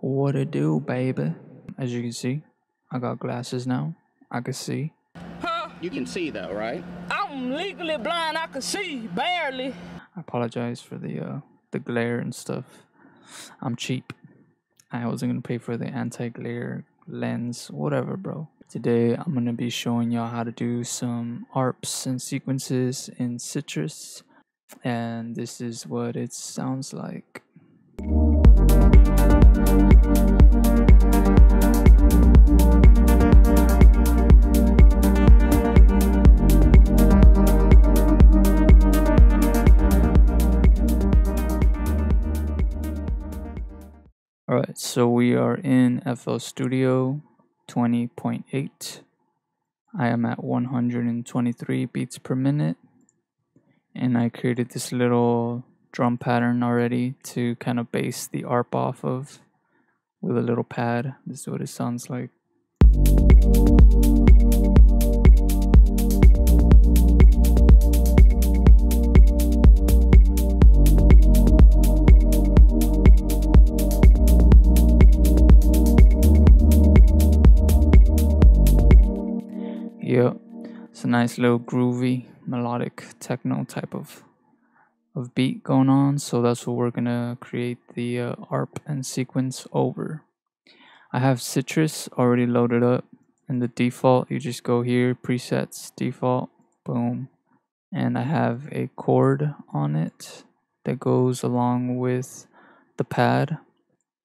What it do, baby? As you can see, I got glasses now. I can see. Huh? You can see though, right? I'm legally blind. I can see barely. I apologize for the uh the glare and stuff. I'm cheap. I wasn't gonna pay for the anti-glare lens, whatever, bro. Today I'm gonna be showing y'all how to do some ARPs and sequences in Sytrus, and this is what it sounds like. So we are in FL Studio 20.8. I am at 123 beats per minute. And I created this little drum pattern already to kind of base the ARP off of with a little pad. This is what it sounds like. A nice little groovy, melodic techno type of of beat going on. So that's what we're gonna create the uh, ARP and sequence over. I have Sytrus already loaded up, and the default you just go here, presets, default, boom, and I have a chord on it that goes along with the pad,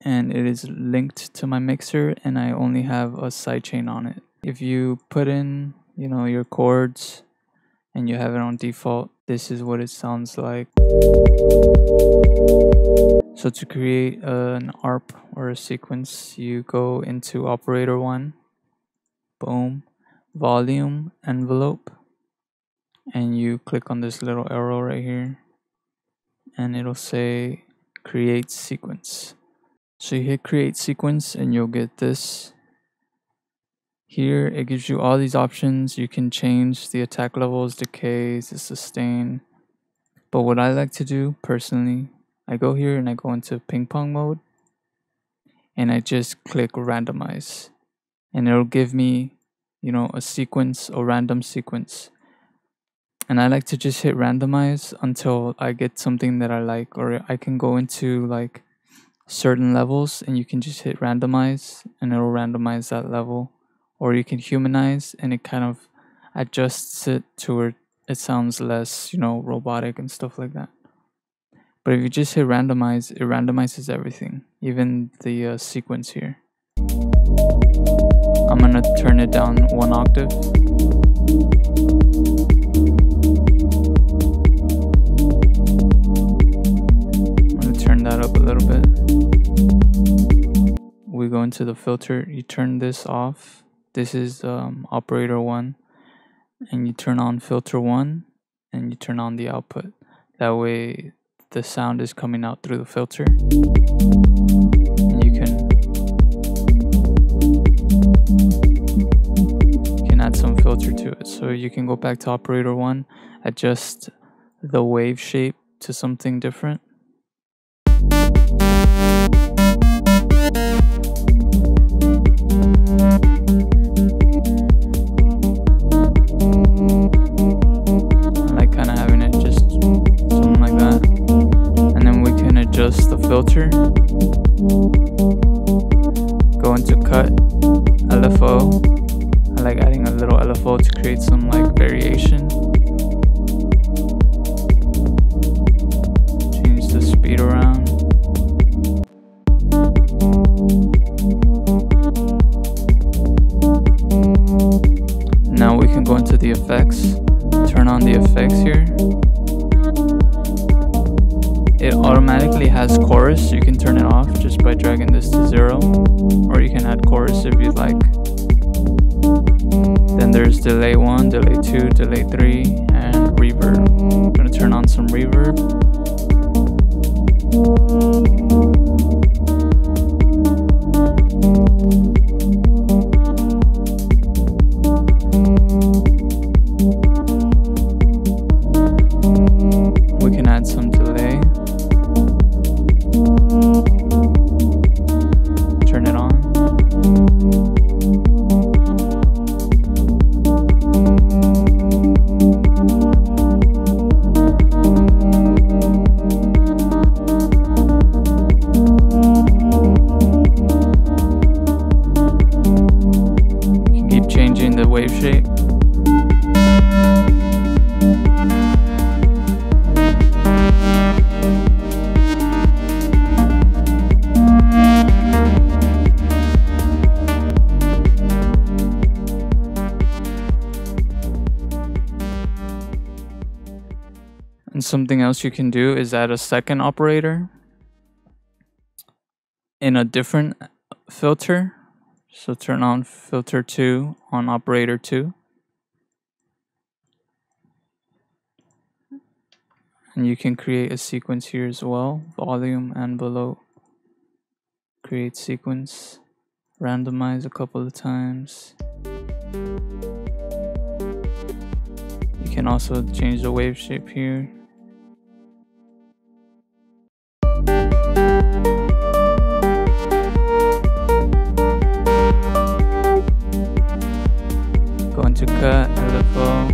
and it is linked to my mixer, and I only have a sidechain on it. If you put in, you know, your chords and you have it on default, this is what it sounds like. So to create an ARP or a sequence, you go into operator one, boom, volume, envelope, and you click on this little arrow right here, and it'll say create sequence. So you hit create sequence and you'll get this here it gives you all these options. You can change the attack levels, decays, the sustain. But what I like to do personally, I go here and I go into ping pong mode and I just click randomize. And it'll give me, you know, a sequence, a random sequence. And I like to just hit randomize until I get something that I like, or I can go into like certain levels and you can just hit randomize and it'll randomize that level or you can humanize and it kind of adjusts it to where it sounds less, you know, robotic and stuff like that. But if you just hit randomize, it randomizes everything, even the uh, sequence here. I'm gonna turn it down one octave. I'm gonna turn that up a little bit. We go into the filter, you turn this off this is um, operator 1 and you turn on filter 1 and you turn on the output. That way the sound is coming out through the filter. And you can you can add some filter to it. So you can go back to operator 1 adjust the wave shape to something different filter. Go into cut, LFO. I like adding a little LFO to create some like variation. Change the speed around. Now we can go into the effects, turn on the effects here it automatically has chorus. You can turn it off just by dragging this to zero, or you can add chorus if you'd like. Then there's delay 1, delay 2, delay 3, and reverb. I'm gonna turn on some reverb. And something else you can do is add a second operator in a different filter. So turn on filter 2 on operator 2. And you can create a sequence here as well, volume, envelope. create sequence, randomize a couple of times. You can also change the wave shape here. Go LFO.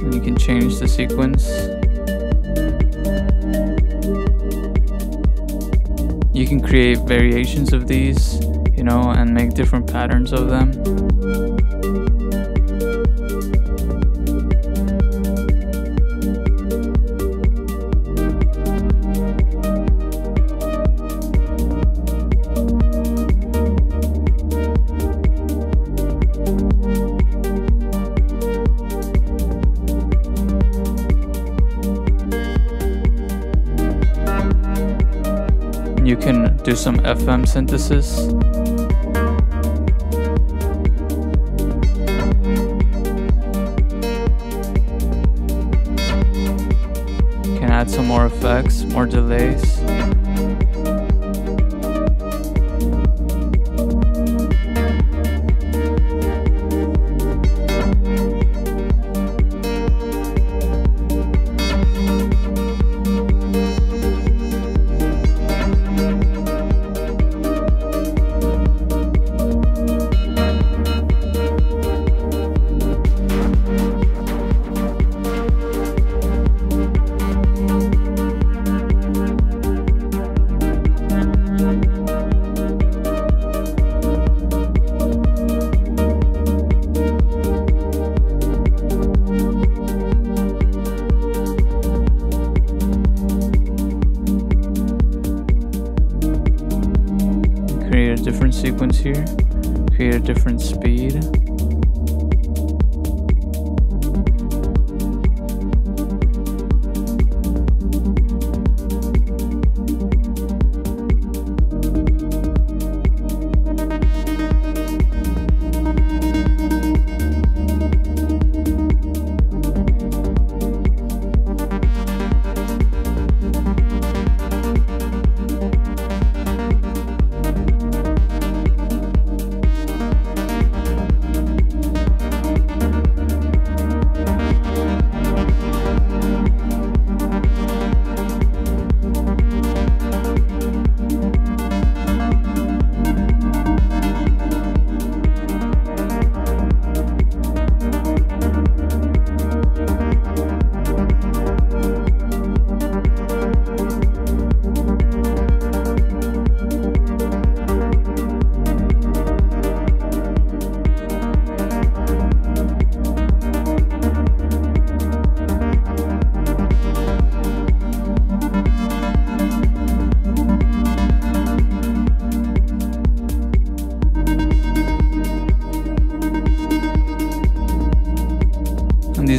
And you can change the sequence. You can create variations of these, you know, and make different patterns of them. Do some FM synthesis. Can add some more effects, more delays. Sequence here. Create a different speed.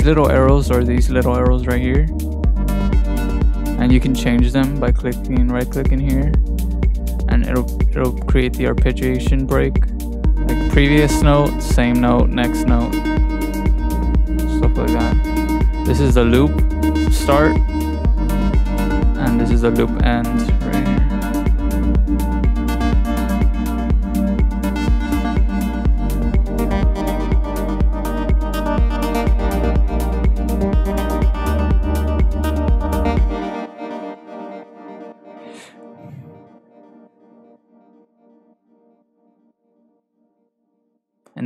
Little arrows are these little arrows right here. And you can change them by clicking right clicking here. And it'll it'll create the arpeggiation break. Like previous note, same note, next note. Stuff like that. This is the loop start. And this is the loop end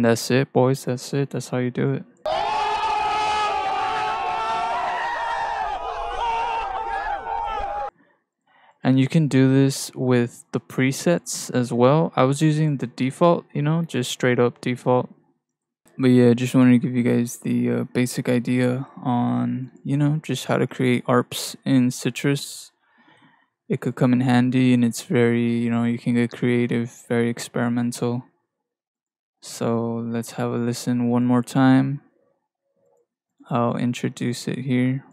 And that's it, boys. That's it. That's how you do it. and you can do this with the presets as well. I was using the default, you know, just straight up default. But yeah, just wanted to give you guys the uh, basic idea on, you know, just how to create ARPs in Sytrus. It could come in handy and it's very, you know, you can get creative, very experimental. So let's have a listen one more time. I'll introduce it here.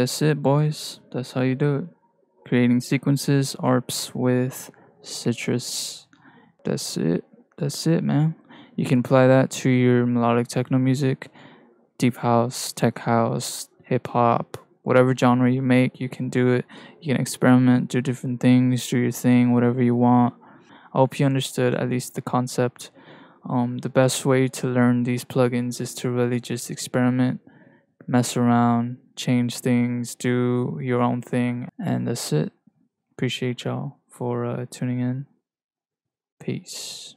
That's it, boys. That's how you do it. Creating sequences, ARPs with Sytrus. That's it. That's it, man. You can apply that to your melodic techno music, deep house, tech house, hip hop, whatever genre you make, you can do it. You can experiment, do different things, do your thing, whatever you want. I hope you understood at least the concept. Um, the best way to learn these plugins is to really just experiment, mess around, change things, do your own thing, and that's it. Appreciate y'all for uh, tuning in. Peace.